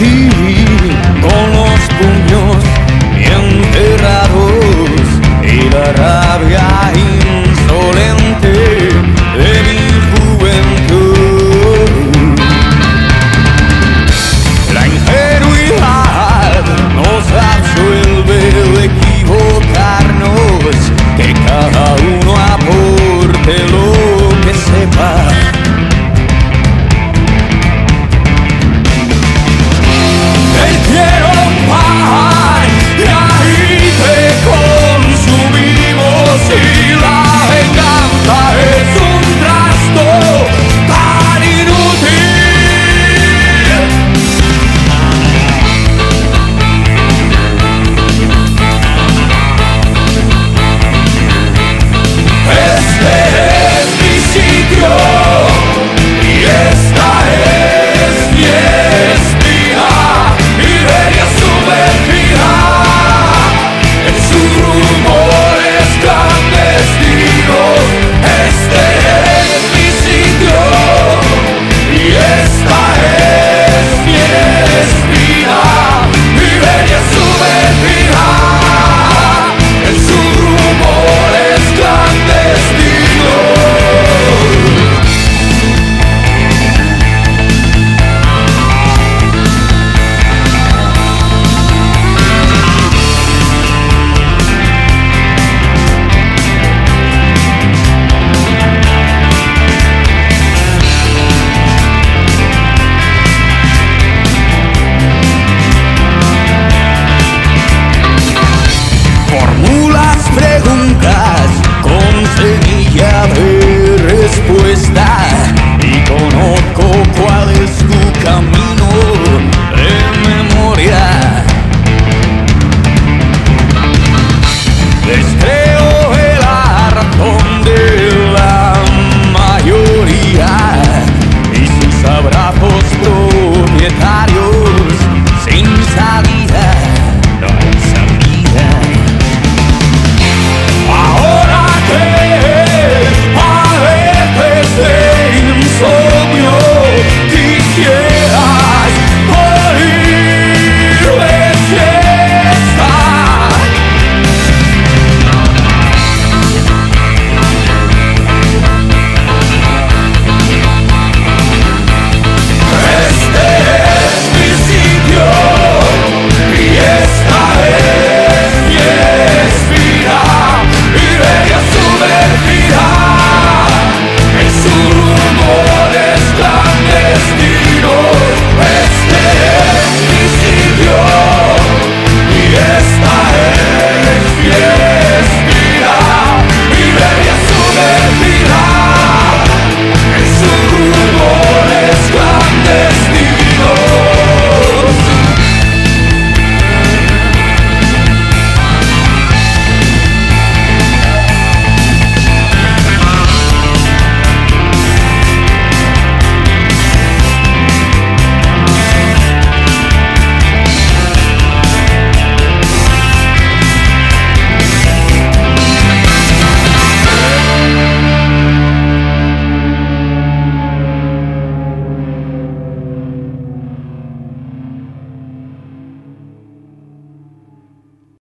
He together.